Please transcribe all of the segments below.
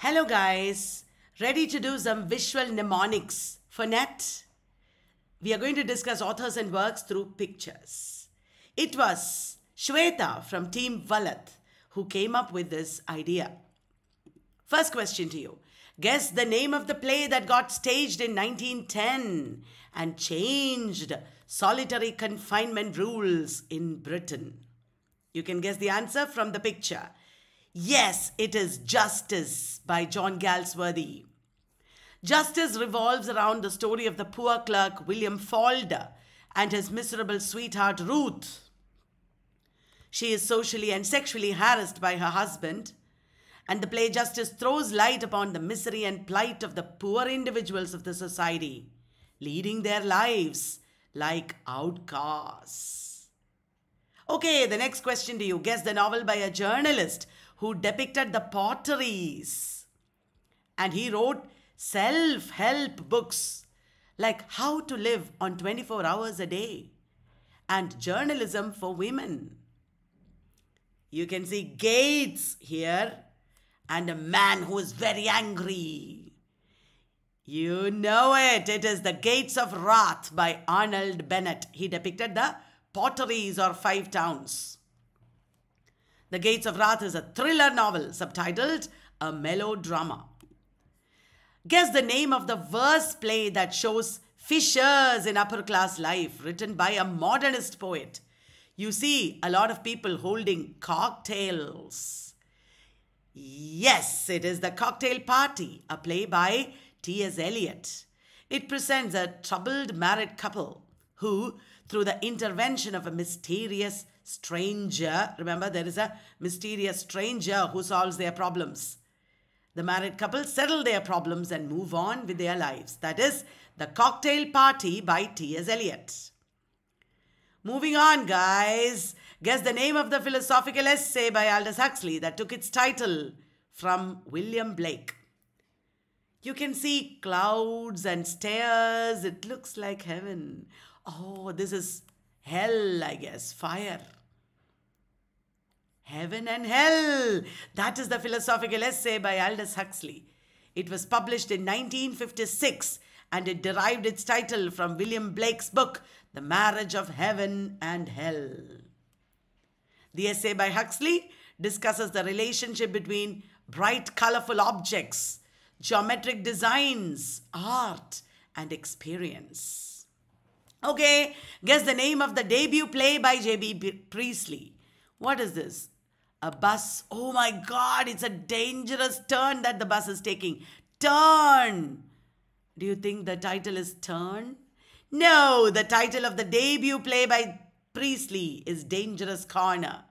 Hello, guys. Ready to do some visual mnemonics for net? We are going to discuss authors and works through pictures. It was Shweta from Team Vallath who came up with this idea. First question to you Guess the name of the play that got staged in 1910 and changed solitary confinement rules in Britain. You can guess the answer from the picture. Yes, it is Justice by John Galsworthy. Justice revolves around the story of the poor clerk William Falder and his miserable sweetheart Ruth. She is socially and sexually harassed by her husband, and the play Justice throws light upon the misery and plight of the poor individuals of the society, leading their lives like outcasts. Okay, the next question to you. Guess the novel by a journalist who depicted the potteries. And he wrote self help books like How to Live on 24 Hours a Day and Journalism for Women. You can see Gates here and a man who is very angry. You know it. It is The Gates of Wrath by Arnold Bennett. He depicted the potteries or five towns. The Gates of Wrath is a thriller novel subtitled A Melodrama. Guess the name of the verse play that shows fissures in upper class life, written by a modernist poet. You see a lot of people holding cocktails. Yes, it is The Cocktail Party, a play by T.S. Eliot. It presents a troubled married couple who, through the intervention of a mysterious stranger, remember there is a mysterious stranger who solves their problems. The married couple settle their problems and move on with their lives. That is The Cocktail Party by T.S. Eliot. Moving on, guys. Guess the name of the philosophical essay by Aldous Huxley that took its title from William Blake. You can see clouds and stairs. It looks like heaven. Oh, this is hell, I guess. Fire. Heaven and Hell. That is the philosophical essay by Aldous Huxley. It was published in 1956 and it derived its title from William Blake's book, The Marriage of Heaven and Hell. The essay by Huxley discusses the relationship between bright, colorful objects, geometric designs, art, and experience. Okay, guess the name of the debut play by J.B. Priestley. What is this? A bus. Oh my God, it's a dangerous turn that the bus is taking. Turn. Do you think the title is Turn? No, the title of the debut play by Priestley is Dangerous Corner.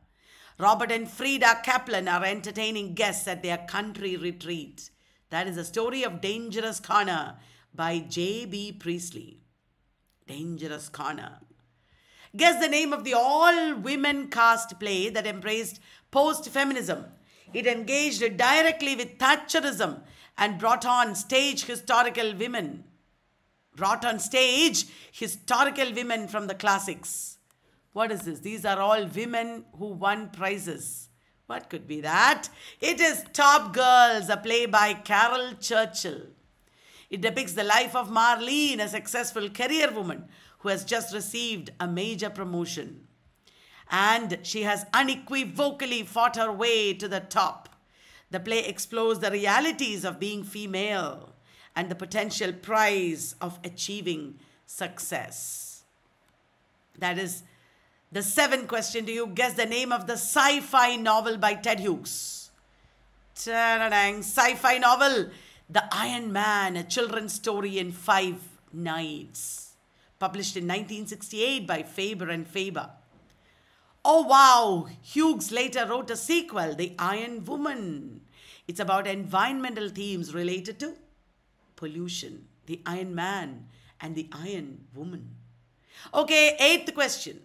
Robert and Freda Caplan are entertaining guests at their country retreat. That is the story of Dangerous Corner by J.B. Priestley. Dangerous Corner. Guess the name of the all women cast play that embraced post feminism. It engaged directly with Thatcherism and brought on stage historical women. Brought on stage historical women from the classics. What is this? These are all women who won prizes. What could be that? It is Top Girls, a play by Caryl Churchill. It depicts the life of Marlene, a successful career woman who has just received a major promotion. And she has unequivocally fought her way to the top. The play explores the realities of being female and the potential prize of achieving success. That is the seventh question. Do you guess the name of the sci fi novel by Ted Hughes? Sci fi novel The Iron Man, a children's story in five nights. Published in 1968 by Faber and Faber. Oh wow, Hughes later wrote a sequel, The Iron Woman. It's about environmental themes related to pollution, the Iron Man, and the Iron Woman. Okay, eighth question.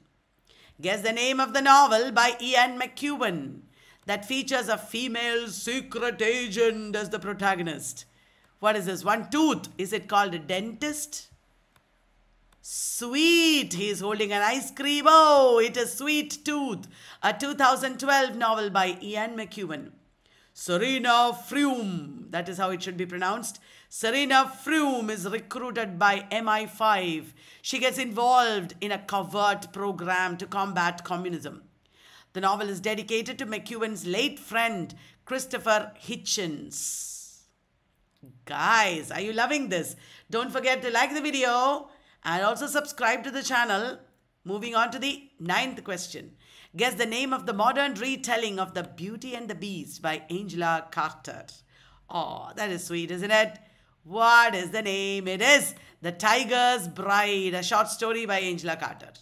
Guess the name of the novel by Ian McEwan that features a female secret agent as the protagonist. What is this? One tooth. Is it called a dentist? Sweet. He is holding an ice cream. Oh, it is Sweet Tooth, a 2012 novel by Ian McEwan. Serena Froome, that is how it should be pronounced. Serena Froome is recruited by MI5. She gets involved in a covert program to combat communism. The novel is dedicated to McEwan's late friend, Christopher Hitchens. Guys, are you loving this? Don't forget to like the video and also subscribe to the channel. Moving on to the ninth question. Guess the name of the modern retelling of The Beauty and the Beast by Angela Carter. Oh, that is sweet, isn't it? What is the name? It is The Tiger's Bride, a short story by Angela Carter.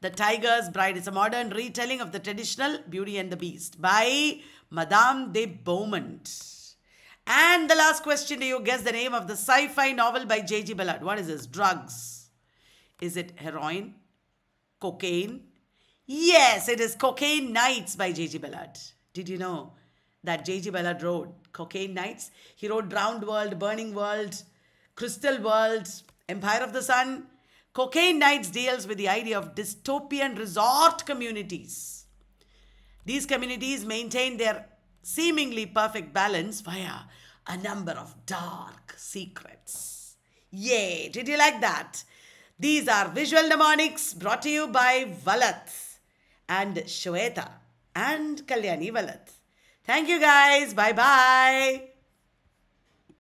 The Tiger's Bride is a modern retelling of the traditional Beauty and the Beast by Madame de Beaumont. And the last question do you guess the name of the sci-fi novel by J.G. Ballard? What is this? Drugs. Is it heroin? Cocaine? Yes, it is Cocaine Nights by J.G. Ballard. Did you know that J.G. Ballard wrote Cocaine Nights? He wrote Drowned World, Burning World, Crystal World, Empire of the Sun, Cocaine Nights deals with the idea of dystopian resort communities. These communities maintain their seemingly perfect balance via a number of dark secrets. Yay! Did you like that? These are visual mnemonics brought to you by Vallath and Shweta and Kalyani Vallath. Thank you guys. Bye bye.